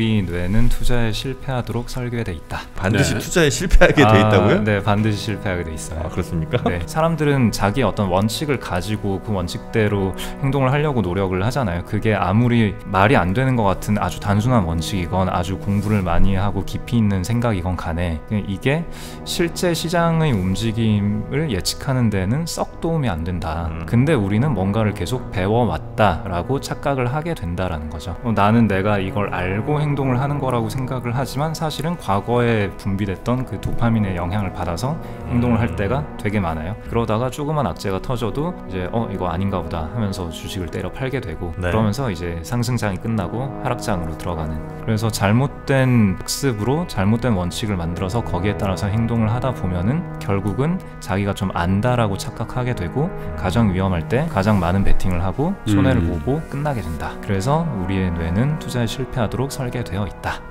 우리 뇌는 투자에 실패하도록 설계돼 있다. 반드시 네. 투자에 실패하게 돼 아, 있다고요? 네, 반드시 실패하게 돼 있어요. 아 그렇습니까? 네, 사람들은 자기 어떤 원칙을 가지고 그 원칙대로 행동을 하려고 노력을 하잖아요. 그게 아무리 말이 안 되는 것 같은 아주 단순한 원칙이건 아주 공부를 많이 하고 깊이 있는 생각이건 간에 이게 실제 시장의 움직임을 예측하는 데는 썩 도움이 안 된다. 음. 근데 우리는 뭔가를 계속 배워왔다라고 착각을 하게 된다라는 거죠. 어, 나는 내가 이걸 알고 행 동을 하는 거라고 생각을 하지만 사실은 과거에 분비됐던 그 도파민의 영향을 받아서 행동을 할 때가 되게 많아요. 그러다가 조그만 악재가 터져도 이제 어 이거 아닌가 보다 하면서 주식을 때려 팔게 되고 네. 그러면서 이제 상승장이 끝나고 하락장으로 들어가는. 그래서 잘못된 학습으로 잘못된 원칙을 만들어서 거기에 따라서 행동을 하다 보면은 결국은 자기가 좀 안다라고 착각하게 되고 가장 위험할 때 가장 많은 베팅을 하고 손해를 음. 보고 끝나게 된다. 그래서 우리의 뇌는 투자에 실패하도록 설 계되어 있다.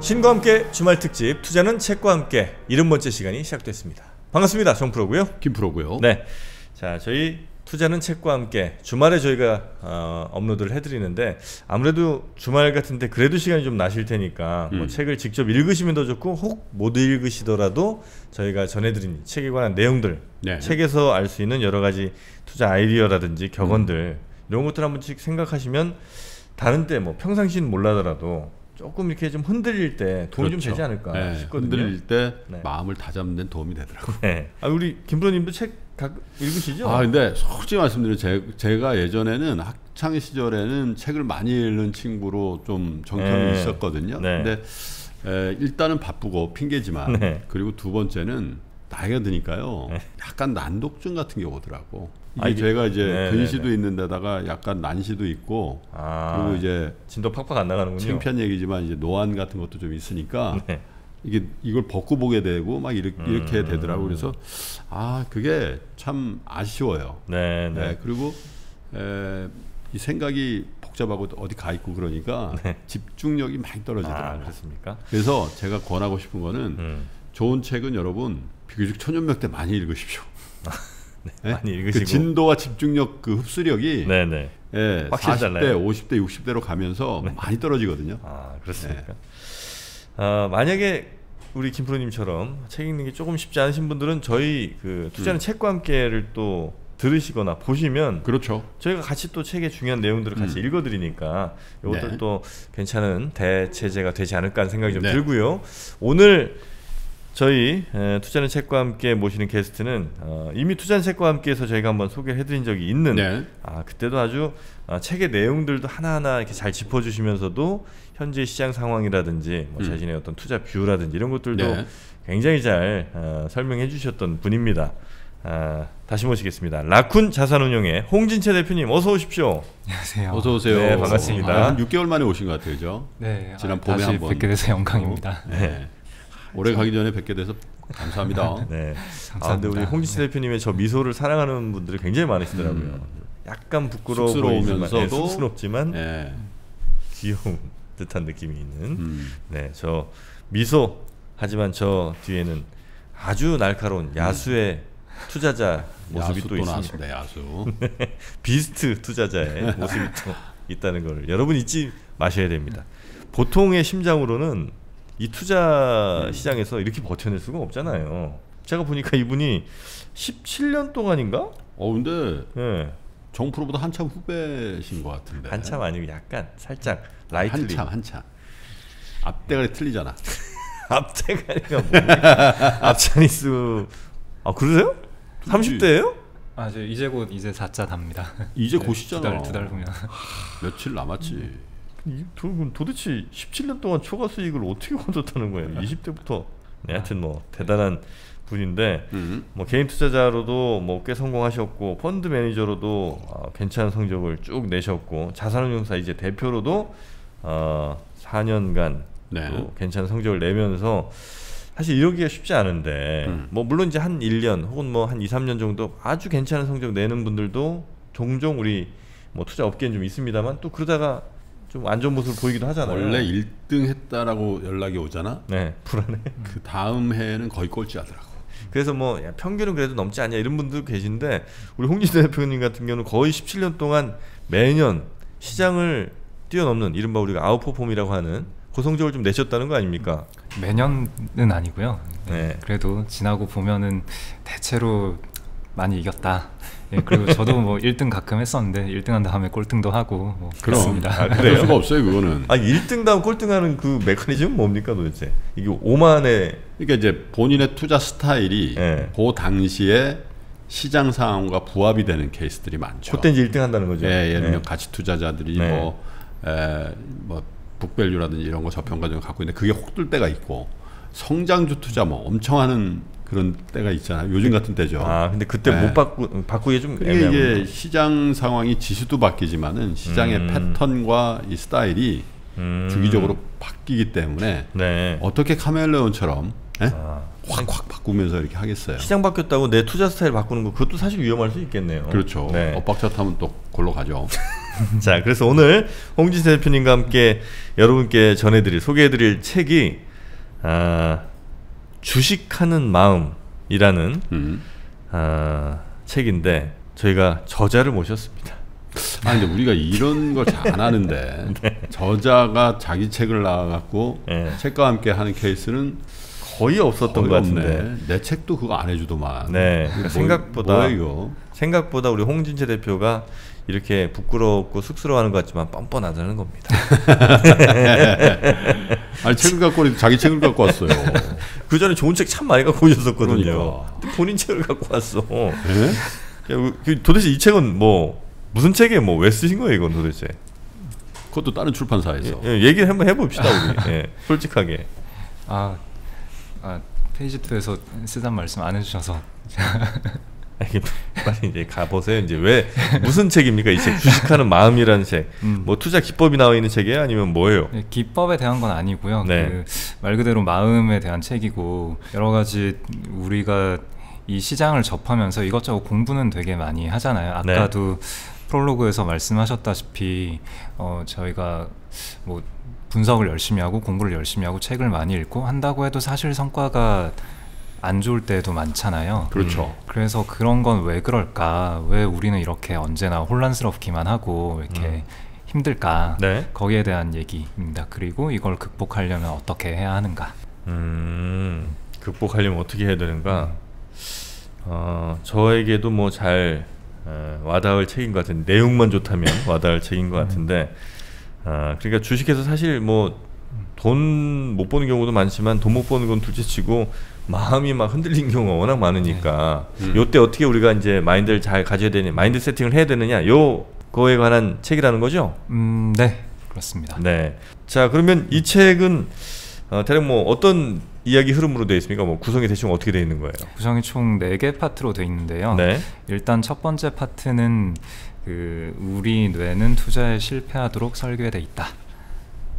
신과 함께 주말 특집 투자는 책과 함께 일흔 번째 시간이 시작됐습니다. 반갑습니다. 정 프로고요. 김 프로고요. 네. 자, 저희 투자는 책과 함께 주말에 저희가 어, 업로드를 해드리는데 아무래도 주말 같은데 그래도 시간이 좀 나실 테니까 뭐 음. 책을 직접 읽으시면 더 좋고 혹 못 읽으시더라도 저희가 전해드린 책에 관한 내용들 네. 책에서 알 수 있는 여러 가지 투자 아이디어라든지 격언들 이런 것들 한 번씩 생각하시면 다른 때 뭐 평상시는 몰라더라도 조금 이렇게 좀 흔들릴 때 도움이 좀 그렇죠. 되지 않을까 네, 싶거든요. 흔들릴 때 네. 마음을 다잡는 데 도움이 되더라고요. 네. 아 우리 김프로님도 책 각 읽으시죠? 아 근데 솔직히 말씀드리면 제, 제가 예전에는 학창 시절에는 책을 많이 읽는 친구로 좀 정평이 네. 있었거든요. 네. 근데 에, 일단은 바쁘고 핑계지만 네. 그리고 두 번째는 나이가 드니까요. 네. 약간 난독증 같은 게 오더라고. 이게 제가 이제 네, 근시도 네, 네. 있는 데다가 약간 난시도 있고 아, 그리고 이제 진도 팍팍 안 나가는군요. 창피한 얘기지만 이제 노안 같은 것도 좀 있으니까 네. 이게 이걸 벗고 보게 되고 막 이렇게, 음. 이렇게 되더라고 그래서 아 그게 참 아쉬워요. 네, 네. 네, 그리고 에, 이 생각이 복잡하고 어디 가 있고 그러니까 집중력이 많이 네. 아, 떨어지더라고요. 그렇습니까? 그래서 제가 권하고 싶은 거는 음. 좋은 책은 여러분 비교적 때 많이 읽으십시오. 네? 많이 읽으시고. 그 진도와 집중력 그 흡수력이 네, 네. 예, 확실히 40대, 달라요. 50대, 60대로 가면서 많이 떨어지거든요. 아, 그렇습니까? 네. 아, 만약에 우리 김프로님처럼 책 읽는 게 조금 쉽지 않으신 분들은 저희 그 투자는 책과 함께를 또 들으시거나 보시면 그렇죠. 저희가 같이 또 책의 중요한 내용들을 같이 읽어드리니까 이것도 네. 또 괜찮은 대체제가 되지 않을까 하는 생각이 좀 네. 들고요. 오늘 저희 에, 투자는 책과 함께 모시는 게스트는 어, 이미 투자는 책과 함께해서 저희가 한번 소개해드린 적이 있는 네. 아 그때도 아주 아, 책의 내용들도 하나하나 이렇게 잘 짚어주시면서도 현재 시장 상황이라든지 뭐 음. 자신의 어떤 투자 뷰라든지 이런 것들도 네. 굉장히 잘 어, 설명해 주셨던 분입니다. 아, 다시 모시겠습니다. 라쿤 자산운용의 홍진채 대표님 어서 오십시오. 안녕하세요. 어서 오세요. 네, 반갑습니다. 아, 한 6개월 만에 오신 것 같아요, 그죠? 네, 지난 아, 봄에 다시 한번 뵙게 돼서 영광입니다. 네. 올해 가기 전에 뵙게 돼서 감사합니다. 네. 아, 감사합니다. 근데 우리 홍진채 대표님의 저 미소를 사랑하는 분들이 굉장히 많으시더라고요. 약간 부끄러워 보이지만 네, 쑥스럽지만 네. 귀여운 듯한 느낌이 있는 음. 네, 저 미소 하지만 저 뒤에는 아주 날카로운 야수의 투자자 모습이 또또 있습니다. 야수. 비스트 투자자의 모습이 또 있다는 걸 여러분 잊지 마셔야 됩니다. 보통의 심장으로는 이 투자 시장에서 이렇게 버텨낼 수가 없잖아요. 제가 보니까 이분이 17년 동안인가? 어 근데 예. 정프로보다 한참 후배신 것 같은데. 한참 아니고 약간 살짝 라이틀리 한참 한참. 앞대가리 틀리잖아. 앞대가리가 뭡니까? 앞차니스 아 그러세요? 30대예요? 아, 저 이제 곧 이제 4자 답니다. 이제 곧이잖아. 두달 두달 후면. 며칠 남았지. 이 도- 도대체 17년 동안 초과 수익을 어떻게 거뒀다는 거예요? 20대부터. 네, 하여튼 뭐 대단한 분인데 음. 뭐 개인 투자자로도 뭐 꽤 성공하셨고 펀드 매니저로도 어, 괜찮은 성적을 쭉 내셨고 자산운용사 이제 대표로도 어, 4년간 네. 또 괜찮은 성적을 내면서 사실 이러기가 쉽지 않은데 음. 뭐 물론 이제 한 1년 혹은 뭐 한 2, 3년 정도 아주 괜찮은 성적 내는 분들도 종종 우리 뭐 투자 업계는 좀 있습니다만 또 그러다가 좀 안 좋은 모습을 보이기도 하잖아요. 원래 1등 했다라고 연락이 오잖아. 네 불안해. 그 다음 해에는 거의 꼴찌하더라고. 그래서 뭐 야, 평균은 그래도 넘지 않냐 이런 분들 계신데 우리 홍진대 대표님 같은 경우는 거의 17년 동안 매년 시장을 뛰어넘는 이른바 우리가 아웃퍼폼이라고 하는 고성적을 좀 내셨다는 거 아닙니까? 매년은 아니고요. 네. 그래도 지나고 보면은 대체로 많이 이겼다. 예, 그리고 저도 뭐 1등 가끔 했었는데 1등한 다음에 꼴등도 하고 뭐 그렇습니다. 아, 그럴? 수가 없어요 그거는. 아 1등 다음 꼴등하는 그 메커니즘은 뭡니까 도대체? 이게 오만의 그러니까 이제 본인의 투자 스타일이 예. 그 당시에 시장 상황과 부합이 되는 케이스들이 많죠. 그때 이제 1등 한다는 거죠. 예, 예를 들면 네. 가치 투자자들이 네. 뭐, 에, 뭐 북밸류라든지 이런 거 저평 가정을 갖고 있는데 그게 혹들 때가 있고 성장주 투자 뭐 엄청 하는 그런 때가 있잖아요. 요즘 같은 때죠. 아 근데 그때 네. 못 바꾸 바꾸기 좀 애매하군요. 이게 시장 상황이 지수도 바뀌지만은 시장의 음. 패턴과 이 스타일이 음. 주기적으로 바뀌기 때문에 네. 어떻게 카멜레온처럼 예? 아, 확확 바꾸면서 이렇게 하겠어요. 시장 바뀌었다고 내 투자 스타일 바꾸는 거 그것도 사실 위험할 수 있겠네요. 그렇죠. 네. 엇박자 타면 또 골로 가죠. 자, 그래서 오늘 홍진세 대표님과 함께 여러분께 전해드릴 소개해드릴 책이 아, 주식하는 마음이라는 음. 아, 책인데 저희가 저자를 모셨습니다. 아 근데 우리가 이런 걸 잘 안 하는데 네. 저자가 자기 책을 나와갖고 예. 책과 함께 하는 케이스는 거의 없었던 거의 것 같은데 없네. 내 책도 그거 안 해주더만. 네, 뭐- 생각보다? 생각보다 우리 홍진세 대표가 이렇게 부끄럽고 쑥스러워하는 것 같지만 뻔뻔하다는 겁니다. 아니 책을 갖고 오니 자기 책을 갖고 왔어요. 그 전에 좋은 책 참 많이 갖고 오셨었거든요. 그러니까. 본인 책을 갖고 왔어. 예? 야, 그 도대체 이 책은 뭐 무슨 책에 뭐 왜 쓰신 거예요, 이건 도대체? 그것도 다른 출판사에서. 예, 얘기를 한번 해봅시다 우리. 예, 솔직하게. 아, 아 페이지 2에서 쓰단 말씀 안 해주셔서 아니, 빨리 이제 가보세요. 이제 왜 무슨 책입니까 이 책? 주식하는 마음이라는 책. 음. 뭐 투자 기법이 나와 있는 책이에요, 아니면 뭐예요? 네, 기법에 대한 건 아니고요. 네. 그 말 그대로 마음에 대한 책이고 여러 가지 우리가 이 시장을 접하면서 이것저것 공부는 되게 많이 하잖아요. 네. 아까도 프롤로그에서 말씀하셨다시피 어, 저희가 뭐 분석을 열심히 하고 공부를 열심히 하고 책을 많이 읽고 한다고 해도 사실 성과가 안 좋을 때도 많잖아요. 그렇죠. 그래서 그런 건 왜 그럴까? 왜 우리는 이렇게 언제나 혼란스럽기만 하고 이렇게 힘들까? 네. 거기에 대한 얘기입니다. 그리고 이걸 극복하려면 어떻게 해야 하는가? 음, 극복하려면 어떻게 해야 되는가? 어, 저에게도 뭐잘 와닿을 책인 것 같은데 내용만 좋다면 와닿을 책인 것 같은데, 아, 그러니까 주식에서 사실 뭐 돈 못 버는 경우도 많지만 돈 못 버는 건 둘째치고 마음이 막 흔들린 경우가 워낙 많으니까 음. 요때 어떻게 우리가 이제 마인드를 잘 가져야 되냐, 마인드 세팅을 해야 되느냐, 요 거에 관한 책이라는 거죠. 음, 네, 그렇습니다. 네. 자 그러면 이 책은 어, 대략 뭐 어떤 이야기 흐름으로 되어 있습니까? 뭐 구성이 대충 어떻게 되어 있는 거예요? 구성이 총 4개 파트로 되어 있는데요. 네. 일단 첫 번째 파트는 그 우리 뇌는 투자에 실패하도록 설계돼 있다.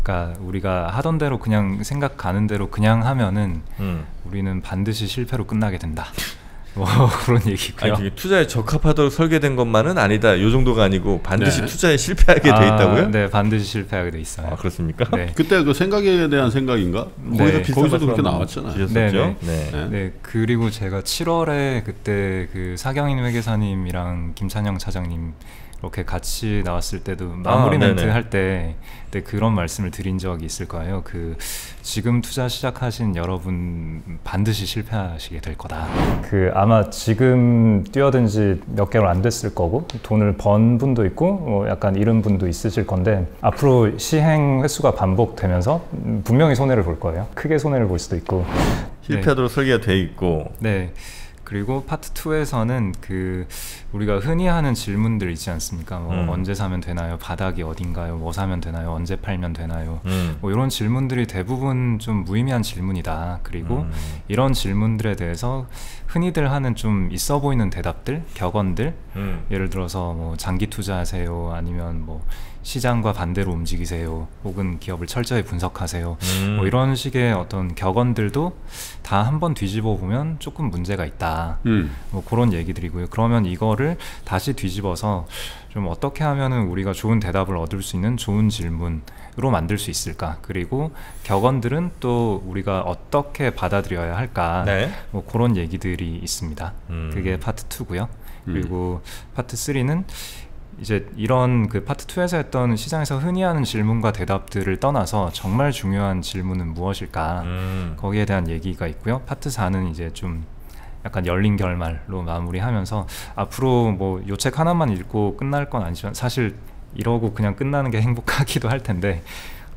그러니까 우리가 하던 대로 그냥 생각 가는 대로 그냥 하면은 음. 우리는 반드시 실패로 끝나게 된다. 뭐 그런 얘기고요. 아니 그게 투자에 적합하도록 설계된 것만은 아니다. 요 정도가 아니고 반드시 네. 투자에 실패하게 돼 아, 있다고요? 네, 반드시 실패하게 돼 있어요. 아 그렇습니까? 네. 그때 그 생각에 대한 생각인가? 네. 거기서 비슷한 거기서도 그렇게 나왔잖아요. 네, 네. 네. 네. 네, 그리고 제가 7월에 그때 그 사경인 회계사님이랑 김찬영 차장님 이렇게 같이 나왔을 때도 마무리 아, 멘트. 할때 네, 그런 말씀을 드린 적이 있을 거예요. 그 지금 투자 시작하신 여러분 반드시 실패하시게 될 거다. 그 아마 지금 뛰어든 지 몇 개월 안 됐을 거고 돈을 번 분도 있고 뭐 약간 잃은 분도 있으실 건데 앞으로 시행 횟수가 반복되면서 음, 분명히 손해를 볼 거예요. 크게 손해를 볼 수도 있고 실패하도록 설계가 돼 있고. 네. 그리고 파트 2에서는 그 우리가 흔히 하는 질문들 있지 않습니까? 뭐 음. 언제 사면 되나요? 바닥이 어딘가요? 뭐 사면 되나요? 언제 팔면 되나요? 음. 뭐 이런 질문들이 대부분 좀 무의미한 질문이다. 그리고 음. 이런 질문들에 대해서 흔히들 하는 좀 있어 보이는 대답들, 격언들, 음. 예를 들어서 뭐 장기 투자하세요, 아니면 뭐 시장과 반대로 움직이세요, 혹은 기업을 철저히 분석하세요. 음. 뭐 이런 식의 어떤 격언들도 다 한번 뒤집어 보면 조금 문제가 있다. 음. 뭐 그런 얘기들이고요. 그러면 이거를 다시 뒤집어서 좀 어떻게 하면은 우리가 좋은 대답을 얻을 수 있는 좋은 질문으로 만들 수 있을까? 그리고 격언들은 또 우리가 어떻게 받아들여야 할까? 네. 뭐 그런 얘기들이 있습니다. 음. 그게 파트 2고요. 그리고 파트 3는 이제 이런 그 파트 2에서 했던 시장에서 흔히 하는 질문과 대답들을 떠나서 정말 중요한 질문은 무엇일까 음. 거기에 대한 얘기가 있고요. 파트 4는 이제 좀 약간 열린 결말로 마무리하면서 앞으로 뭐 요 책 하나만 읽고 끝날 건 아니지만 사실 이러고 그냥 끝나는 게 행복하기도 할 텐데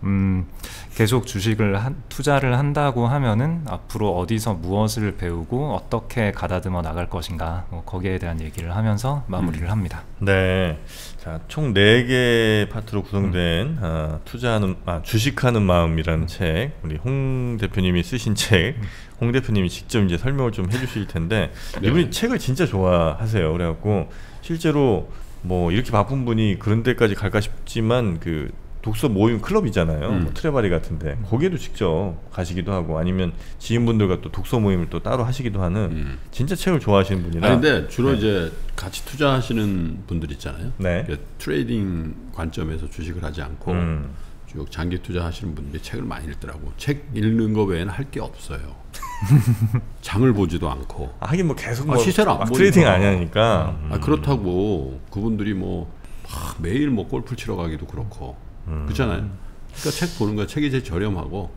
음, 계속 주식을 한, 투자를 한다고 하면은 앞으로 어디서 무엇을 배우고 어떻게 가다듬어 나갈 것인가 뭐 거기에 대한 얘기를 하면서 마무리를 합니다. 네. 자, 총 4개 파트로 구성된 아, 투자하는 아, 주식하는 마음이라는 책. 우리 홍 대표님이 쓰신 책. 홍 대표님이 직접 이제 설명을 좀 해 주실 텐데 네. 이분이 책을 진짜 좋아하세요. 그래 갖고 실제로 뭐 이렇게 바쁜 분이 그런 데까지 갈까 싶지만 그 독서 모임 클럽이잖아요. 음. 뭐 트레바리 같은데 거기에도 직접 가시기도 하고 아니면 지인분들과 또 독서 모임을 또 따로 하시기도 하는 음. 진짜 책을 좋아하시는 분이라. 아니 근데 주로 네. 이제 같이 투자하시는 분들 있잖아요. 네. 그러니까 트레이딩 관점에서 주식을 하지 않고 음. 쭉 장기 투자하시는 분들이 책을 많이 읽더라고. 책 읽는 거 외에는 할 게 없어요. 장을 보지도 않고. 아, 하긴 뭐 계속 아, 뭐 시세를 안. 트레이딩 안 하니까. 아, 그렇다고 그분들이 뭐막 매일 뭐 골프 치러 가기도 그렇고 음. 그렇잖아요. 그러니까 책 보는 거 책이 제일 저렴하고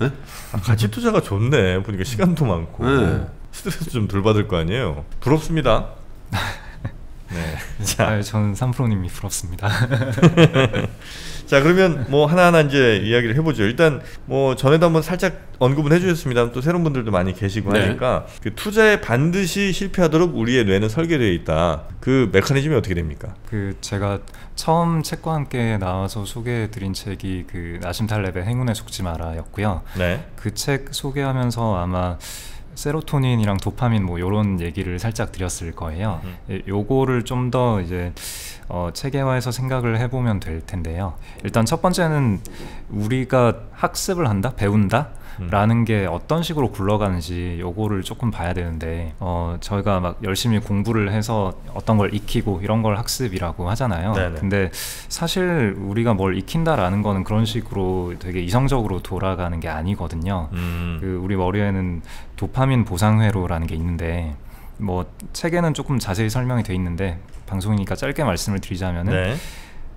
아, 가치 투자가 좋네. 보니까 시간도 많고 네. 스트레스 좀 덜 받을 거 아니에요. 부럽습니다. 네. 자, 아, 저는 삼프로님이 부럽습니다. 자 그러면 뭐 하나하나 이제 이야기를 해보죠. 일단 뭐 전에도 한번 살짝 언급은 해주셨습니다. 또 새로운 분들도 많이 계시고 네. 하니까 그 투자에 반드시 실패하도록 우리의 뇌는 설계되어 있다. 그 메커니즘이 어떻게 됩니까? 그 제가 처음 책과 함께 나와서 소개해드린 책이 그 나심탈랩의 행운에 속지 마라였고요. 네. 그 책 소개하면서 아마 세로토닌이랑 도파민 뭐 요런 얘기를 살짝 드렸을 거예요. 음. 예, 요거를 좀 더 이제 어, 체계화해서 생각을 해보면 될 텐데요. 일단 첫 번째는 우리가 학습을 한다, 배운다. 음. 라는 게 어떤 식으로 굴러가는지 요거를 조금 봐야 되는데 어 저희가 막 열심히 공부를 해서 어떤 걸 익히고 이런 걸 학습이라고 하잖아요. 네네. 근데 사실 우리가 뭘 익힌다라는 거는 그런 식으로 되게 이성적으로 돌아가는 게 아니거든요. 음. 그 우리 머리에는 도파민 보상회로라는 게 있는데 뭐 책에는 조금 자세히 설명이 돼 있는데 방송이니까 짧게 말씀을 드리자면은 네.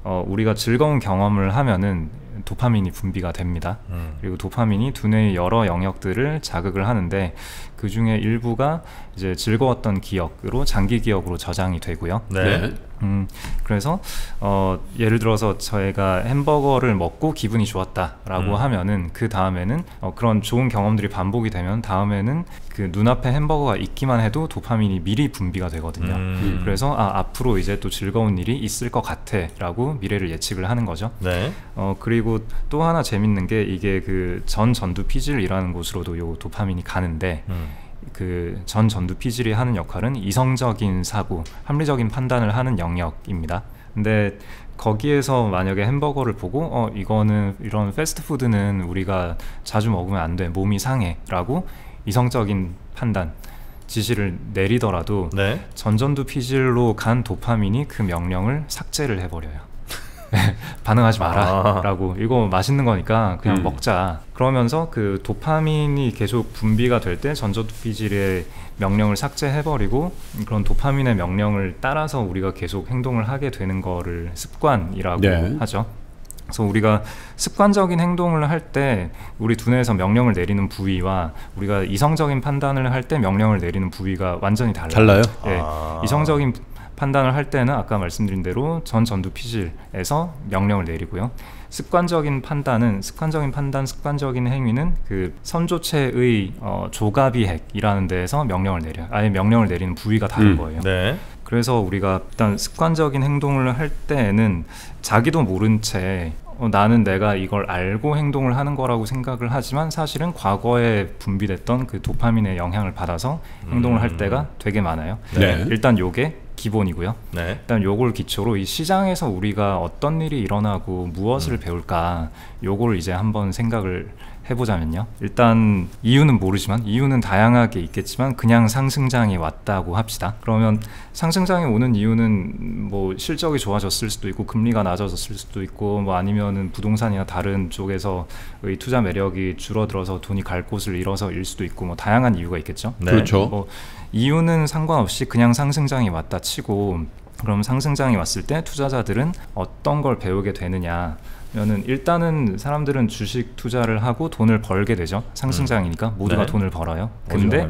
어, 우리가 즐거운 경험을 하면은 도파민이 분비가 됩니다. 음. 그리고 도파민이 두뇌의 여러 영역들을 자극을 하는데 그 중에 일부가 이제 즐거웠던 기억으로 장기 기억으로 저장이 되고요. 네. 음, 그래서 어, 예를 들어서 저희가 햄버거를 먹고 기분이 좋았다라고 음. 하면은 그 다음에는 어, 그런 좋은 경험들이 반복이 되면 다음에는 그 눈앞에 햄버거가 있기만 해도 도파민이 미리 분비가 되거든요. 음. 그래서 아, 앞으로 이제 또 즐거운 일이 있을 것 같아라고 미래를 예측을 하는 거죠. 네. 어 그리고 또 하나 재밌는 게 이게 그 전 전두 피질이라는 곳으로도 요 도파민이 가는데 음. 그전 전두 피질이 하는 역할은 이성적인 사고, 합리적인 판단을 하는 영역입니다. 근데 거기에서 만약에 햄버거를 보고 어 이거는 이런 패스트푸드는 우리가 자주 먹으면 안 돼, 몸이 상해라고 이성적인 판단 지시를 내리더라도 네. 전전두 피질로 간 도파민이 그 명령을 삭제를 해버려요. 반응하지 마라 아. 라고 이거 맛있는 거니까 그냥 음. 먹자 그러면서 그 도파민이 계속 분비가 될 때 전전두 피질의 명령을 삭제해버리고 그런 도파민의 명령을 따라서 우리가 계속 행동을 하게 되는 거를 습관이라고 네. 하죠 그래서 우리가 습관적인 행동을 할 때 우리 두뇌에서 명령을 내리는 부위와 우리가 이성적인 판단을 할 때 명령을 내리는 부위가 완전히 달라요. 달라요? 예. 아. 이성적인 판단을 할 때는 아까 말씀드린 대로 전 전두 피질에서 명령을 내리고요. 습관적인 판단은 습관적인 판단, 습관적인 행위는 그 선조체의 어, 조가비핵이라는 데에서 명령을 내려요. 아예 명령을 내리는 부위가 다른 음. 거예요. 네. 그래서 우리가 일단 습관적인 행동을 할 때에는 자기도 모른 채 어, 나는 내가 이걸 알고 행동을 하는 거라고 생각을 하지만 사실은 과거에 분비됐던 그 도파민의 영향을 받아서 행동을 음. 할 때가 되게 많아요. 네. 일단 요게 기본이고요. 네. 일단 요걸 기초로 이 시장에서 우리가 어떤 일이 일어나고 무엇을 배울까 요걸 이제 한번 생각을 해보자면요. 일단 이유는 모르지만 이유는 다양하게 있겠지만 그냥 상승장이 왔다고 합시다. 그러면 상승장이 오는 이유는 뭐 실적이 좋아졌을 수도 있고 금리가 낮아졌을 수도 있고 뭐 아니면은 부동산이나 다른 쪽에서 의 투자 매력이 줄어들어서 돈이 갈 곳을 잃어서일 수도 있고 뭐 다양한 이유가 있겠죠. 네. 그렇죠. 뭐 이유는 상관없이 그냥 상승장이 왔다 치고 그럼 상승장이 왔을 때 투자자들은 어떤 걸 배우게 되느냐? 면은 일단은 사람들은 주식 투자를 하고 돈을 벌게 되죠. 상승장이니까 모두가 네. 돈을 벌어요. 근데.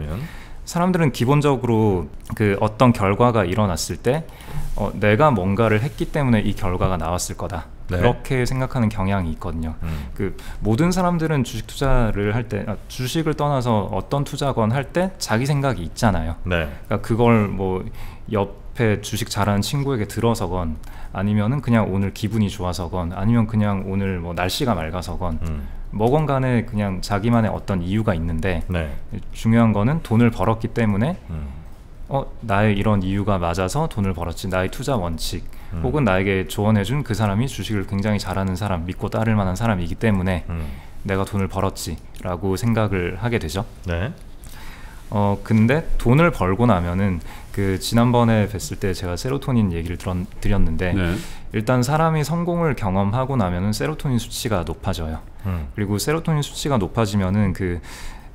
사람들은 기본적으로 그 어떤 결과가 일어났을 때 어, 내가 뭔가를 했기 때문에 이 결과가 나왔을 거다. 네. 그렇게 생각하는 경향이 있거든요. 음. 그 모든 사람들은 주식 투자를 할때 아, 주식을 떠나서 어떤 투자건 할 때 자기 생각이 있잖아요. 네. 그러니까 그걸 뭐옆 에 주식 잘하는 친구에게 들어서건 아니면은 그냥 오늘 기분이 좋아서건 아니면 그냥 오늘 뭐 날씨가 맑아서건 음. 뭐건 간에 그냥 자기만의 어떤 이유가 있는데 네. 중요한 거는 돈을 벌었기 때문에 음. 어 나의 이런 이유가 맞아서 돈을 벌었지 나의 투자 원칙 음. 혹은 나에게 조언해준 그 사람이 주식을 굉장히 잘하는 사람 믿고 따를 만한 사람이기 때문에 음. 내가 돈을 벌었지라고 생각을 하게 되죠. 네. 어 근데 돈을 벌고 나면은 그 지난번에 뵀을 때 제가 세로토닌 얘기를 들었, 드렸는데 네. 일단 사람이 성공을 경험하고 나면은 세로토닌 수치가 높아져요. 음. 그리고 세로토닌 수치가 높아지면은 그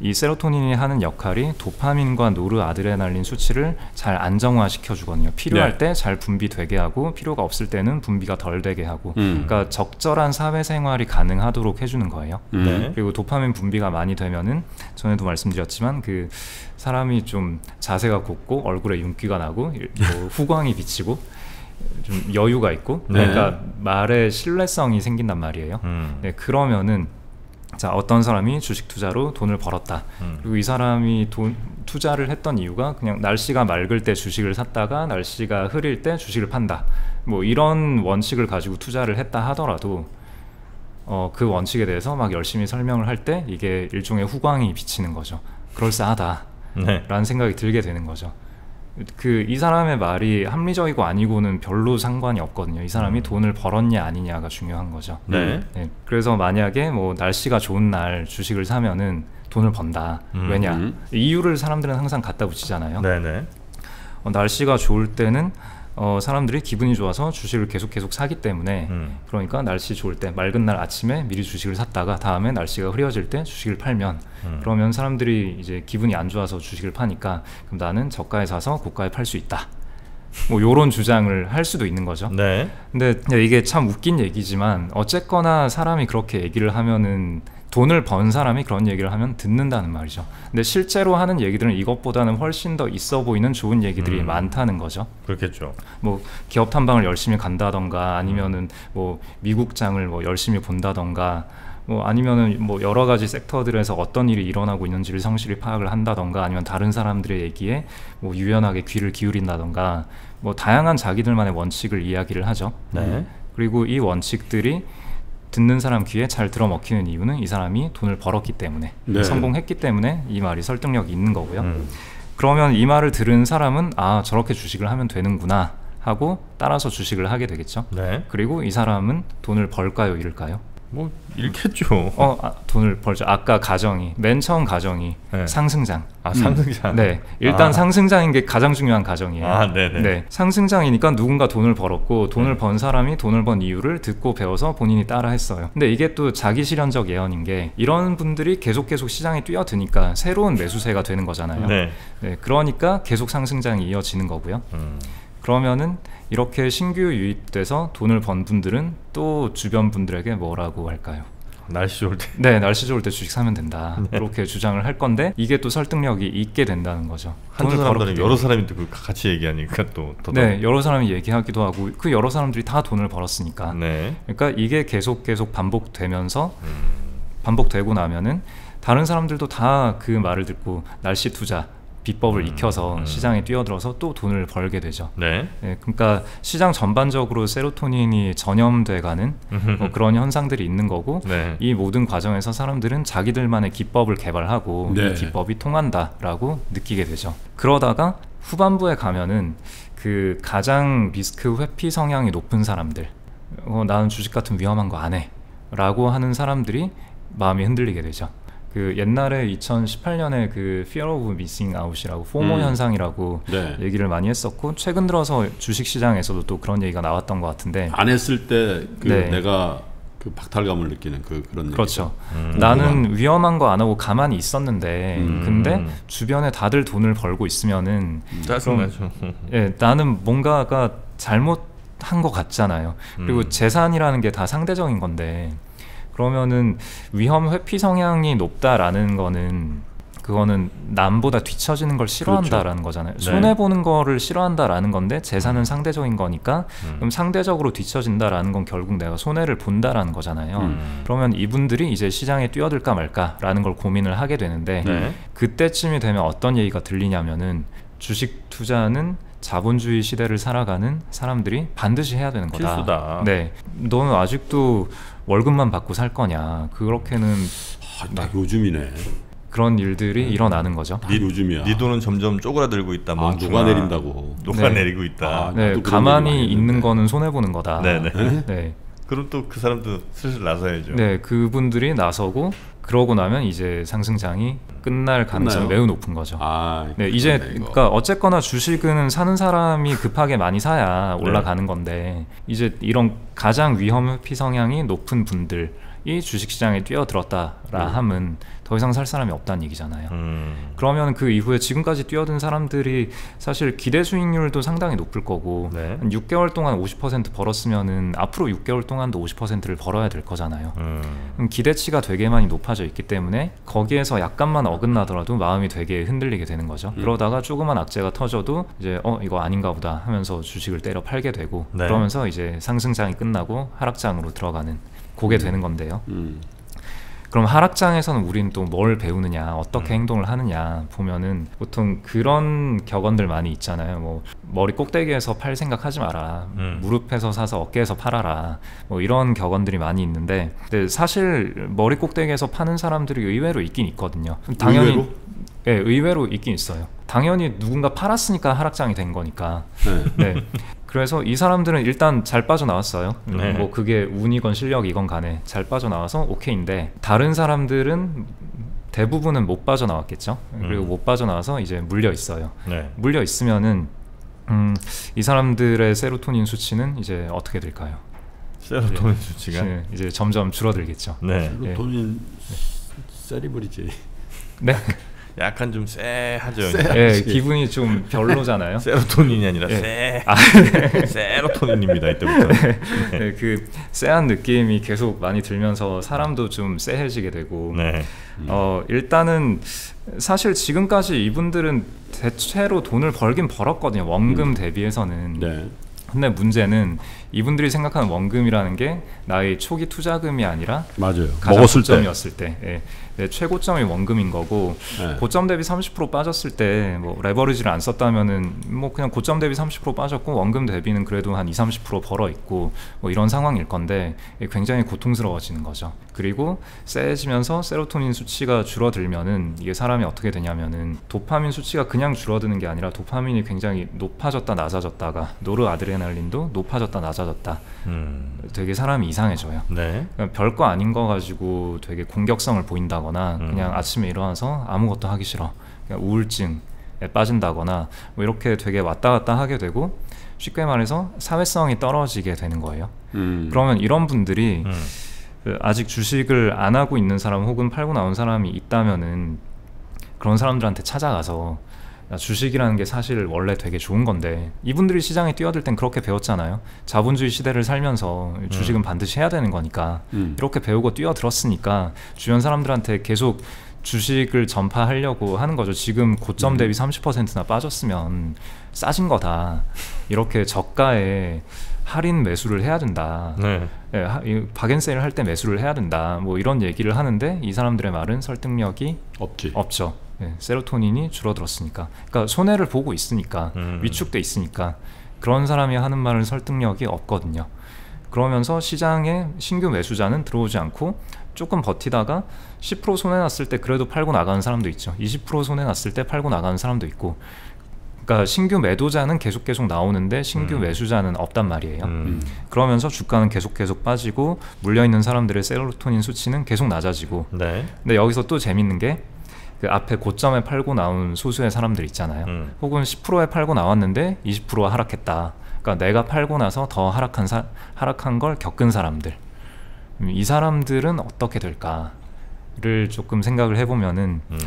이 세로토닌이 하는 역할이 도파민과 노르아드레날린 수치를 잘 안정화시켜 주거든요. 필요할 네. 때잘 분비되게 하고 필요가 없을 때는 분비가 덜 되게 하고 음. 그러니까 적절한 사회생활이 가능하도록 해주는 거예요. 음. 네. 그리고 도파민 분비가 많이 되면은 전에도 말씀드렸지만 그 사람이 좀 자세가 곱고 얼굴에 윤기가 나고 일- 뭐 후광이 비치고 좀 여유가 있고 네. 그러니까 말에 신뢰성이 생긴단 말이에요. 음. 네, 그러면은 자 어떤 사람이 주식 투자로 돈을 벌었다. 음. 그리고 이 사람이 돈 투자를 했던 이유가 그냥 날씨가 맑을 때 주식을 샀다가 날씨가 흐릴 때 주식을 판다. 뭐 이런 원칙을 가지고 투자를 했다 하더라도 어, 그 원칙에 대해서 막 열심히 설명을 할 때 이게 일종의 후광이 비치는 거죠. 그럴싸하다. 네. 라는 생각이 들게 되는 거죠. 그 이 사람의 말이 합리적이고 아니고는 별로 상관이 없거든요. 이 사람이 음. 돈을 벌었냐 아니냐가 중요한 거죠. 네. 네, 그래서 만약에 뭐 날씨가 좋은 날 주식을 사면은 돈을 번다. 음. 왜냐? 음. 이유를 사람들은 항상 갖다 붙이잖아요. 네. 네. 어, 날씨가 좋을 때는 어, 사람들이 기분이 좋아서 주식을 계속 계속 사기 때문에 음. 그러니까 날씨 좋을 때 맑은 날 아침에 미리 주식을 샀다가 다음에 날씨가 흐려질 때 주식을 팔면 음. 그러면 사람들이 이제 기분이 안 좋아서 주식을 파니까 그럼 나는 저가에 사서 고가에 팔 수 있다. 뭐 요런 주장을 할 수도 있는 거죠. 네. 근데 이게 참 웃긴 얘기지만 어쨌거나 사람이 그렇게 얘기를 하면은 돈을 번 사람이 그런 얘기를 하면 듣는다는 말이죠. 근데 실제로 하는 얘기들은 이것보다는 훨씬 더 있어 보이는 좋은 얘기들이 음. 많다는 거죠. 그렇겠죠. 뭐 기업 탐방을 열심히 간다던가 아니면은 뭐 미국장을 뭐 열심히 본다던가 뭐 아니면은 뭐 여러 가지 섹터들에서 어떤 일이 일어나고 있는지를 성실히 파악을 한다던가 아니면 다른 사람들의 얘기에 뭐 유연하게 귀를 기울인다던가 뭐 다양한 자기들만의 원칙을 이야기를 하죠. 네. 그리고 이 원칙들이 듣는 사람 귀에 잘 들어먹히는 이유는 이 사람이 돈을 벌었기 때문에 네. 성공했기 때문에 이 말이 설득력이 있는 거고요. 음. 그러면 이 말을 들은 사람은 아 저렇게 주식을 하면 되는구나 하고 따라서 주식을 하게 되겠죠. 네. 그리고 이 사람은 돈을 벌까요, 잃을까요? 뭐 잃겠죠. 어, 아, 돈을 벌죠. 아까 가정이 맨 처음 가정이 네. 상승장. 아 상승장. 네, 일단 아. 상승장인 게 가장 중요한 가정이에요. 아, 네네. 네, 상승장이니까 누군가 돈을 벌었고 돈을 네. 번 사람이 돈을 번 이유를 듣고 배워서 본인이 따라했어요. 근데 이게 또 자기 실현적 예언인 게 이런 분들이 계속 계속 시장에 뛰어드니까 새로운 매수세가 되는 거잖아요. 네. 네, 그러니까 계속 상승장이 이어지는 거고요. 음. 그러면은 이렇게 신규 유입돼서 돈을 번 분들은 또 주변 분들에게 뭐라고 할까요? 날씨 좋을 때. 네, 날씨 좋을 때 주식 사면 된다. 네. 이렇게 주장을 할 건데 이게 또 설득력이 있게 된다는 거죠. 돈을 사람들은 여러. 사람이 또그 같이 얘기하니까 또 더. 네, 여러 사람이 얘기하기도 하고 그 여러 사람들이 다 돈을 벌었으니까. 네. 그러니까 이게 계속 계속 반복되면서 음. 반복되고 나면은 다른 사람들도 다 그 말을 듣고 날씨 투자 비법을 음, 익혀서 음. 시장에 뛰어들어서 또 돈을 벌게 되죠. 네. 네, 그러니까 시장 전반적으로 세로토닌이 전염돼가는 뭐 그런 현상들이 있는 거고 네. 이 모든 과정에서 사람들은 자기들만의 기법을 개발하고 네. 이 기법이 통한다라고 느끼게 되죠. 그러다가 후반부에 가면은 그 가장 리스크 회피 성향이 높은 사람들, 어, 나는 주식 같은 위험한 거 안 해 라고 하는 사람들이 마음이 흔들리게 되죠. 그 옛날에 2018년에 그 Fear of Missing Out이라고 포모 음. 현상이라고 네. 얘기를 많이 했었고 최근 들어서 주식 시장에서도 또 그런 얘기가 나왔던 것 같은데 안 했을 때 그 네. 내가 그 박탈감을 느끼는 그 그런 그렇죠. 음. 나는 위험한 거 안 하고 가만히 있었는데 음. 근데 주변에 다들 돈을 벌고 있으면은 짜증나죠. 예, 나는 뭔가가 잘못 한 것 같잖아요. 그리고 음. 재산이라는 게 다 상대적인 건데 그러면은 위험 회피 성향이 높다라는 거는 그거는 남보다 뒤처지는 걸 싫어한다라는 거잖아요. 네. 손해 보는 거를 싫어한다라는 건데 재산은 상대적인 거니까 음. 그럼 상대적으로 뒤처진다라는 건 결국 내가 손해를 본다라는 거잖아요. 음. 그러면 이분들이 이제 시장에 뛰어들까 말까라는 걸 고민을 하게 되는데 네. 그때쯤이 되면 어떤 얘기가 들리냐면은 주식 투자는 자본주의 시대를 살아가는 사람들이 반드시 해야 되는 거다. 필수다. 네, 너는 아직도 월급만 받고 살 거냐? 그렇게는 아, 딱 요즘이네. 그런 일들이 일어나는 거죠. 딱 요즘이야. 네 돈은 점점 쪼그라들고 있다. 아. 누가 내린다고. 녹아내리고 있다. 아, 네, 가만히 있는. 거는 손해 보는 거다. 네네. 네, 그럼 또 그 사람도 슬슬 나서야죠. 네, 그분들이 나서고 그러고 나면 이제 상승장이 끝날 가능성이 끝나요? 매우 높은 거죠. 아, 네, 이제 이거. 그러니까 어쨌거나 주식은 사는 사람이 급하게 많이 사야 올라가는 건데 이제 이런 가장 위험 회피 성향이 높은 분들이 주식 시장에 뛰어들었다라 음. 함은 더 이상 살 사람이 없다는 얘기잖아요. 음. 그러면 그 이후에 지금까지 뛰어든 사람들이 사실 기대 수익률도 상당히 높을 거고 네. 한 6개월 동안 50% 벌었으면은 앞으로 6개월 동안도 50%를 벌어야 될 거잖아요. 음. 그럼 기대치가 되게 많이 높아져 있기 때문에 거기에서 약간만 어긋나더라도 마음이 되게 흔들리게 되는 거죠. 음. 그러다가 조그만 악재가 터져도 이제 어 이거 아닌가 보다 하면서 주식을 때려 팔게 되고 네. 그러면서 이제 상승장이 끝나고 하락장으로 들어가는 그게 되는 건데요. 음. 그럼 하락장에서는 우리는 또 뭘 배우느냐, 어떻게 음. 행동을 하느냐 보면은 보통 그런 격언들 많이 있잖아요. 뭐 머리 꼭대기에서 팔 생각하지 마라, 음. 무릎에서 사서 어깨에서 팔아라, 뭐 이런 격언들이 많이 있는데, 근데 사실 머리 꼭대기에서 파는 사람들이 의외로 있긴 있거든요. 당연히 의외로? 예, 의외로 있긴 있어요. 당연히 누군가 팔았으니까 하락장이 된 거니까. 네. 네. 그래서 이 사람들은 일단 잘 빠져나왔어요. 네. 뭐 그게 운이건 실력이건 간에 잘 빠져나와서 오케이인데 다른 사람들은 대부분은 못 빠져나왔겠죠. 그리고 음. 못 빠져나와서 이제 물려 있어요. 네. 물려 있으면은 음, 이 사람들의 세로토닌 수치는 이제 어떻게 될까요? 세로토닌 수치가. 네, 이제 점점 줄어들겠죠. 네. 예. 돈인 세리브리지. 네, 약간 좀 쎄하죠. 예, 기분이 좀 별로잖아요. 세로토닌이 아니라 예. 쎄. 세로토닌입니다. 이때부터. 네, 그 쎄한 느낌이 계속 많이 들면서 사람도 좀 쎄해지게 되고 네. 어 일단은 사실 지금까지 이분들은 대체로 돈을 벌긴 벌었거든요 원금 대비해서는 네. 근데 문제는 이분들이 생각하는 원금이라는 게 나의 초기 투자금이 아니라 맞아요. 가장 먹었을 때. 고점이었을 때 예. 네, 최고점이 원금인 거고 네. 고점 대비 30% 빠졌을 때 뭐 레버리지를 안 썼다면은 뭐 그냥 고점 대비 30% 빠졌고 원금 대비는 그래도 한 2, 30% 벌어 있고 뭐 이런 상황일 건데 굉장히 고통스러워지는 거죠. 그리고 세지면서 세로토닌 수치가 줄어들면은 이게 사람이 어떻게 되냐면은 도파민 수치가 그냥 줄어드는 게 아니라 도파민이 굉장히 높아졌다 낮아졌다가 노르아드레날린도 높아졌다 낮아 졌다 음. 되게 사람이 이상해져요. 네. 그냥 별거 아닌 거 가지고 되게 공격성을 보인다거나 음. 그냥 아침에 일어나서 아무것도 하기 싫어 그냥 우울증에 빠진다거나 뭐 이렇게 되게 왔다 갔다 하게 되고 쉽게 말해서 사회성이 떨어지게 되는 거예요. 음. 그러면 이런 분들이 음. 그 아직 주식을 안 하고 있는 사람 혹은 팔고 나온 사람이 있다면은 그런 사람들한테 찾아가서 야, 주식이라는 게 사실 원래 되게 좋은 건데 이분들이 시장에 뛰어들 땐 그렇게 배웠잖아요. 자본주의 시대를 살면서 주식은 반드시 해야 되는 거니까 음. 이렇게 배우고 뛰어들었으니까 주변 사람들한테 계속 주식을 전파하려고 하는 거죠. 지금 고점 대비 30%나 빠졌으면 싸진 거다. 이렇게 저가에 할인 매수를 해야 된다. 네. 예, 박앤세일 할 때 매수를 해야 된다. 뭐 이런 얘기를 하는데 이 사람들의 말은 설득력이 없지. 없죠. 예, 세로토닌이 줄어들었으니까. 그러니까 손해를 보고 있으니까 음. 위축돼 있으니까 그런 사람이 하는 말은 설득력이 없거든요. 그러면서 시장에 신규 매수자는 들어오지 않고 조금 버티다가 10% 손해 났을 때 그래도 팔고 나가는 사람도 있죠. 20% 손해 났을 때 팔고 나가는 사람도 있고. 그러니까 신규 매도자는 계속 계속 나오는데 신규 음. 매수자는 없단 말이에요. 음. 그러면서 주가는 계속 계속 빠지고 물려 있는 사람들의 세로토닌 수치는 계속 낮아지고. 네. 근데 여기서 또 재밌는 게 그 앞에 고점에 팔고 나온 소수의 사람들 있잖아요. 음. 혹은 10%에 팔고 나왔는데 20% 하락했다. 그러니까 내가 팔고 나서 더 하락한 사, 하락한 걸 겪은 사람들. 음, 이 사람들은 어떻게 될까를 조금 생각을 해보면은 음.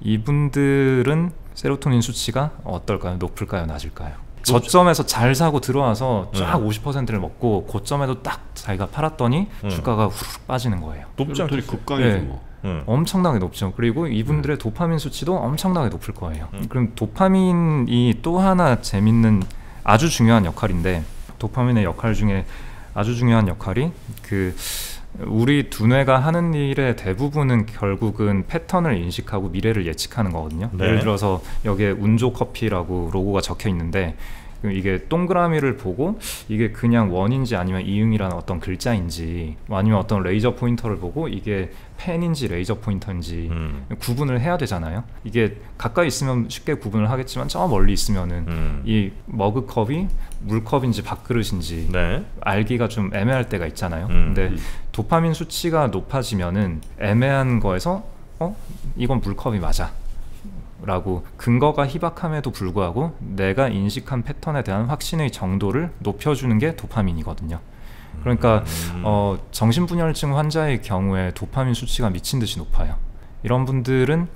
이분들은 세로토닌 수치가 어떨까요? 높을까요? 낮을까요? 저점에서 잘 사고 들어와서 쫙 네. 50%를 먹고 고점에도 딱 자기가 팔았더니 음. 주가가 후루룩 빠지는 거예요. 높지 세로토닌 않겠어요? 급강이죠 네. 뭐. 응. 엄청나게 높죠. 그리고 이분들의 도파민 수치도 엄청나게 높을 거예요. 음. 그럼 도파민이 또 하나 재밌는 아주 중요한 역할인데 도파민의 역할 중에 아주 중요한 역할이 그 우리 두뇌가 하는 일의 대부분은 결국은 패턴을 인식하고 미래를 예측하는 거거든요. 네. 예를 들어서 여기에 운조 커피라고 로고가 적혀 있는데 이게 동그라미를 보고 이게 그냥 원인지 아니면 이응이라는 어떤 글자인지 아니면 어떤 레이저 포인터를 보고 이게 펜인지 레이저 포인터인지 음. 구분을 해야 되잖아요. 이게 가까이 있으면 쉽게 구분을 하겠지만 저 멀리 있으면은 음. 이 머그컵이 물컵인지 밥그릇인지 네. 알기가 좀 애매할 때가 있잖아요. 음. 근데 음. 도파민 수치가 높아지면은 애매한 거에서 어 이건 물컵이 맞아. 라고 근거가 희박함에도 불구하고 내가 인식한 패턴에 대한 확신의 정도를 높여주는 게 도파민이거든요. 그러니까 음. 어, 정신분열증 환자의 경우에 도파민 수치가 미친 듯이 높아요. 이런 분들은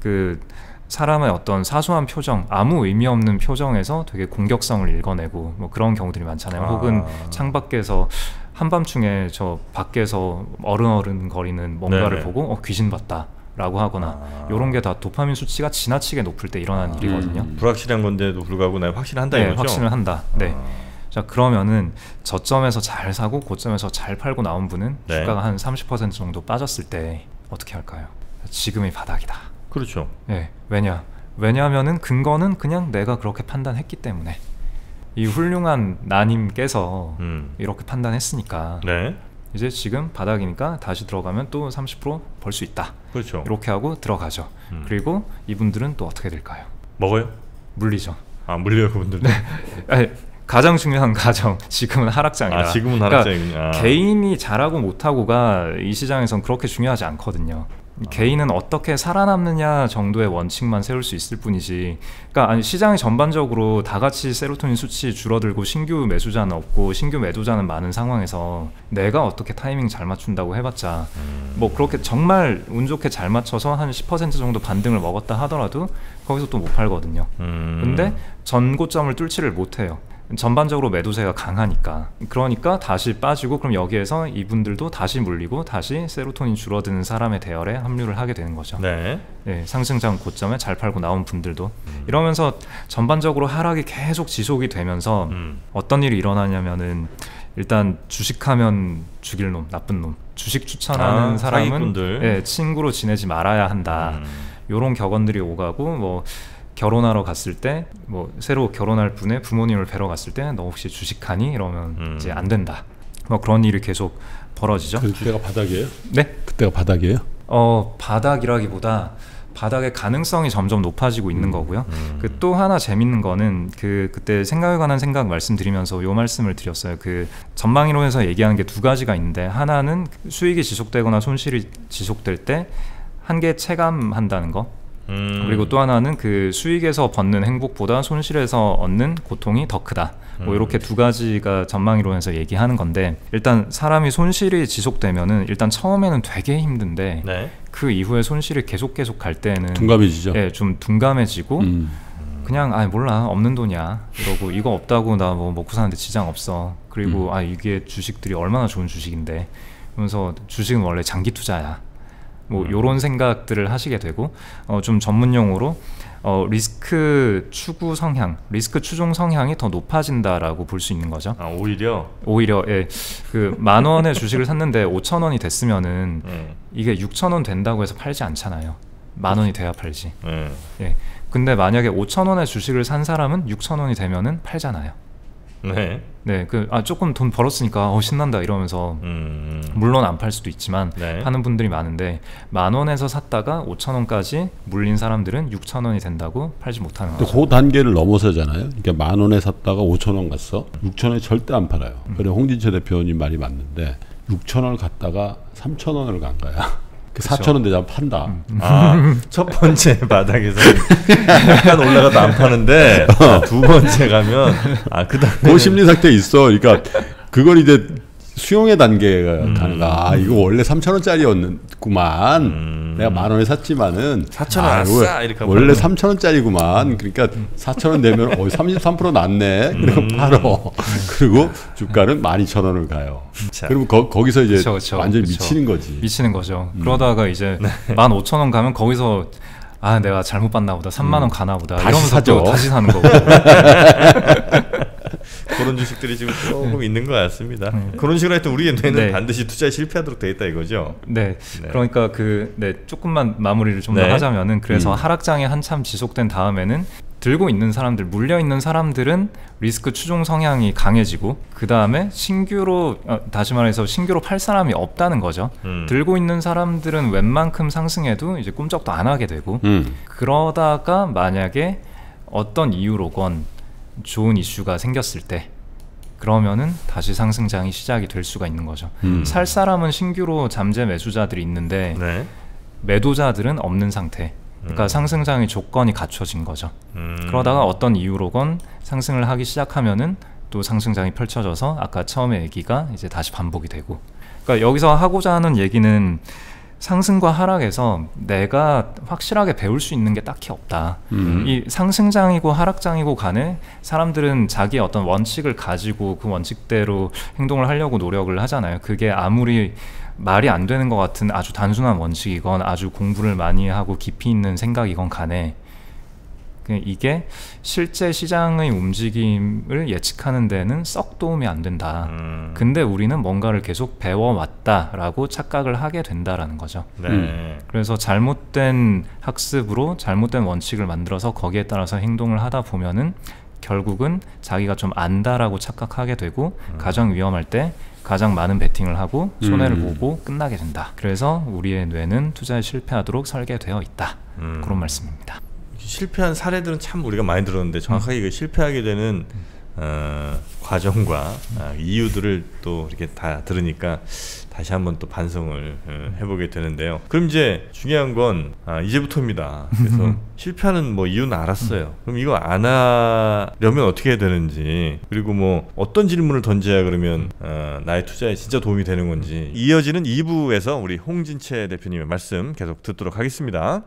그 사람의 어떤 사소한 표정, 아무 의미 없는 표정에서 되게 공격성을 읽어내고 뭐 그런 경우들이 많잖아요. 아. 혹은 창밖에서 한밤중에 저 밖에서 어른어른 거리는 뭔가를 네네. 보고 어 귀신 봤다 라고 하거나 아. 이런 게 다 도파민 수치가 지나치게 높을 때 일어나는 아. 일이거든요. 음. 불확실한 건데도 불구하고 나 확신한다 네, 이거죠. 확신을 한다. 네. 아. 자 그러면은 저점에서 잘 사고 고점에서 잘 팔고 나온 분은 네. 주가가 한 30% 정도 빠졌을 때 어떻게 할까요? 지금이 바닥이다. 그렇죠. 예, 왜냐? 왜냐하면은 근거는 그냥 내가 그렇게 판단했기 때문에 이 훌륭한 나님께서 음. 이렇게 판단했으니까 네. 이제 지금 바닥이니까 다시 들어가면 또 30%벌 수 있다. 그렇죠. 이렇게 하고 들어가죠. 음. 그리고 이분들은 또 어떻게 될까요? 먹어요? 물리죠. 아 물려요 그분들. 아니, 가장 중요한 가정 지금은 하락장이다. 아 지금은 그러니까 하락장이군요. 아. 개인이 잘하고 못하고가 이 시장에선 그렇게 중요하지 않거든요. 개인은 어떻게 살아남느냐 정도의 원칙만 세울 수 있을 뿐이지. 그러니까 아니 시장이 전반적으로 다 같이 세로토닌 수치 줄어들고 신규 매수자는 없고 신규 매도자는 많은 상황에서 내가 어떻게 타이밍 잘 맞춘다고 해봤자 음. 뭐 그렇게 정말 운 좋게 잘 맞춰서 한 10% 정도 반등을 먹었다 하더라도 거기서 또 못 팔거든요. 음. 근데 전고점을 뚫지를 못해요. 전반적으로 매도세가 강하니까 그러니까 다시 빠지고 그럼 여기에서 이분들도 다시 물리고 다시 세로토닌 줄어드는 사람의 대열에 합류를 하게 되는 거죠. 네. 예, 상승장 고점에 잘 팔고 나온 분들도 음. 이러면서 전반적으로 하락이 계속 지속이 되면서 음. 어떤 일이 일어나냐면은 일단 주식하면 죽일 놈, 나쁜 놈. 주식 추천하는 아, 사람은. 예, 친구로 지내지 말아야 한다. 음. 요런 격언들이 오가고 뭐 결혼하러 갔을 때 뭐 새로 결혼할 분의 부모님을 뵈러 갔을 때 너 혹시 주식하니 이러면 음. 이제 안 된다. 뭐 그런 일이 계속 벌어지죠. 그때가 바닥이에요? 네. 그때가 바닥이에요? 어 바닥이라기보다 바닥의 가능성이 점점 높아지고 있는 거고요. 음. 그또 하나 재밌는 거는 그 그때 생각에 관한 생각 말씀드리면서 요 말씀을 드렸어요. 그 전망이론에서 얘기하는 게 두 가지가 있는데 하나는 수익이 지속되거나 손실이 지속될 때 한계 체감한다는 거. 음. 그리고 또 하나는 그 수익에서 벗는 행복보다 손실에서 얻는 고통이 더 크다. 뭐 음. 이렇게 두 가지가 전망이론에서 얘기하는 건데 일단 사람이 손실이 지속되면은 일단 처음에는 되게 힘든데 네. 그 이후에 손실이 계속 계속 갈 때는 둔감해지죠. 예, 좀 둔감해지고 음. 그냥 아 몰라 없는 돈이야 이러고 이거 없다고 나 뭐 먹고 사는데 지장 없어 그리고 음. 아 이게 주식들이 얼마나 좋은 주식인데 그러면서 주식은 원래 장기 투자야 뭐 음. 요런 생각들을 하시게 되고 어, 좀 전문 용어로 어, 리스크 추구 성향 리스크 추종 성향이 더 높아진다라고 볼 수 있는 거죠 아 오히려. 오히려 예, 그 만 원의 주식을 샀는데 5천 원이 됐으면은 음. 이게 6천 원 된다고 해서 팔지 않잖아요 만 원이 돼야 팔지 네. 예. 근데 만약에 5천 원의 주식을 산 사람은 6천 원이 되면은 팔잖아요. 네. 네, 그 아 조금 돈 벌었으니까 어 신난다 이러면서 음. 물론 안 팔 수도 있지만 네. 하는 분들이 많은데 만 원에서 샀다가 5천 원까지 물린 사람들은 6천 원이 된다고 팔지 못하는 거죠. 그 단계를 넘어서잖아요. 그러니까 만 원에 샀다가 5천 원 갔어. 6천 원에 절대 안 팔아요. 그래 홍진철 대표님 말이 맞는데 6천 원을 갔다가 3천 원을 간 거야. 그 그쵸. 4천 원 되자면 판다. 아, 첫 번째 바닥에서 약간 올라가도 안 파는데 두 번째 가면 아 그 다음에 그 심리 상태 있어. 그러니까 그걸 이제 수용의 단계가 음. 가는 거야. 아, 이거 원래 3천 원짜리였구만. 음. 내가 만 원에 샀지만은 4,000원 안 이거 싸, 이렇게 원래 팔고. 3천 원짜리구만. 그러니까 4천 원 내면 어, 33% 낮네. 그리고 음. 팔어. 그리고 주가는 12,000원을 가요. 자. 그리고 거, 거기서 이제 그쵸, 그쵸, 완전히 그쵸. 미치는 거지. 미치는 거죠. 그러다가 이제 15,000원 가면 거기서 아 내가 잘못 봤나 보다 3만 원 가나 보다 다시 이러면서 사죠. 또 다시 사는 거고 그런 주식들이 지금 조금 있는 것 같습니다. 그런 식으로 하여튼 우리의 뇌는 네. 반드시 투자에 실패하도록 돼 있다 이거죠. 네, 네. 그러니까 그 네, 조금만 마무리를 좀더 네. 하자면은 그래서 음. 하락장이 한참 지속된 다음에는 들고 있는 사람들, 물려 있는 사람들은 리스크 추종 성향이 강해지고 그 다음에 신규로 어, 다시 말해서 신규로 팔 사람이 없다는 거죠. 음. 들고 있는 사람들은 웬만큼 상승해도 이제 꿈쩍도 안 하게 되고 음. 그러다가 만약에 어떤 이유로건 좋은 이슈가 생겼을 때 그러면은 다시 상승장이 시작이 될 수가 있는 거죠. 음. 살 사람은 신규로 잠재 매수자들이 있는데 네. 매도자들은 없는 상태. 그러니까 음. 상승장의 조건이 갖춰진 거죠. 음. 그러다가 어떤 이유로건 상승을 하기 시작하면은 또 상승장이 펼쳐져서 아까 처음에 얘기가 이제 다시 반복이 되고. 그러니까 여기서 하고자 하는 얘기는 상승과 하락에서 내가 확실하게 배울 수 있는 게 딱히 없다. 음. 이 상승장이고 하락장이고 간에 사람들은 자기의 어떤 원칙을 가지고 그 원칙대로 행동을 하려고 노력을 하잖아요. 그게 아무리 말이 안 되는 것 같은 아주 단순한 원칙이건 아주 공부를 많이 하고 깊이 있는 생각이건 간에 그 이게 실제 시장의 움직임을 예측하는 데는 썩 도움이 안 된다. 음. 근데 우리는 뭔가를 계속 배워왔다라고 착각을 하게 된다라는 거죠. 네. 음. 그래서 잘못된 학습으로 잘못된 원칙을 만들어서 거기에 따라서 행동을 하다 보면은 결국은 자기가 좀 안다라고 착각하게 되고 가장 위험할 때 가장 많은 베팅을 하고 손해를 음. 보고 끝나게 된다. 그래서 우리의 뇌는 투자에 실패하도록 설계되어 있다. 음. 그런 말씀입니다. 실패한 사례들은 참 우리가 많이 들었는데 정확하게 그 실패하게 되는 어, 과정과 아, 이유들을 또 이렇게 다 들으니까 다시 한번 또 반성을 어, 해보게 되는데요. 그럼 이제 중요한 건 아, 이제부터입니다. 그래서 실패하는 뭐 이유는 알았어요. 그럼 이거 안 하려면 어떻게 해야 되는지 그리고 뭐 어떤 질문을 던져야 그러면 어, 나의 투자에 진짜 도움이 되는 건지 이어지는 2부에서 우리 홍진채 대표님의 말씀 계속 듣도록 하겠습니다.